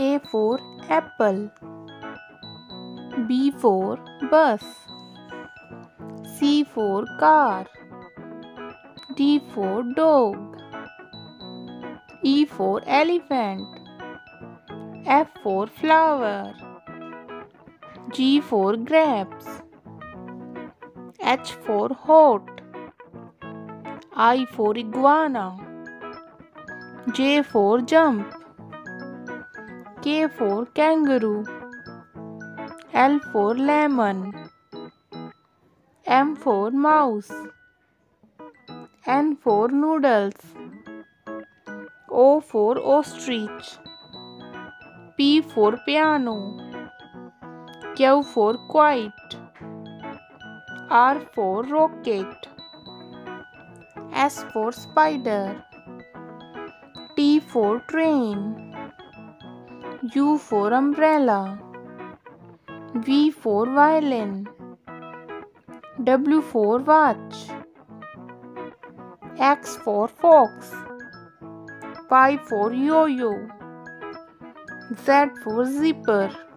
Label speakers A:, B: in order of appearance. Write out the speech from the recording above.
A: A for apple. B for bus. C for car. D for dog. E for elephant. F for flower. G for grapes. H for hot. I for iguana. J for jump. K for kangaroo. L for lemon. M for mouse. N for noodles. O for ostrich. P for piano. Q for quiet. R for rocket. S for spider. T for train. U for umbrella. V for violin. W for watch. X for fox. Y for yo-yo. Z for zipper.